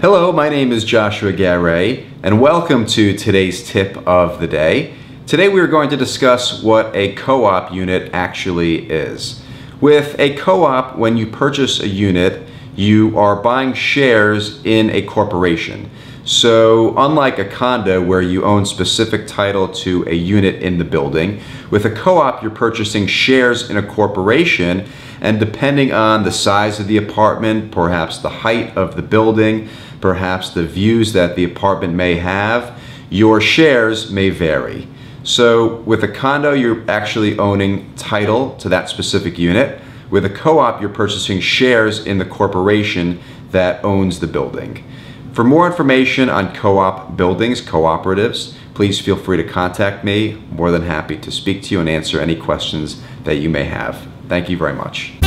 Hello, my name is Joshua Garay, and welcome to today's tip of the day. Today we are going to discuss what a co-op unit actually is. With a co-op, when you purchase a unit, you are buying shares in a corporation. So unlike a condo where you own specific title to a unit in the building, with a co-op you're purchasing shares in a corporation and depending on the size of the apartment, perhaps the height of the building, perhaps the views that the apartment may have, your shares may vary. So with a condo, you're actually owning title to that specific unit. With a co-op, you're purchasing shares in the corporation that owns the building. For more information on co-op buildings, cooperatives, please feel free to contact me. More than happy to speak to you and answer any questions that you may have. Thank you very much.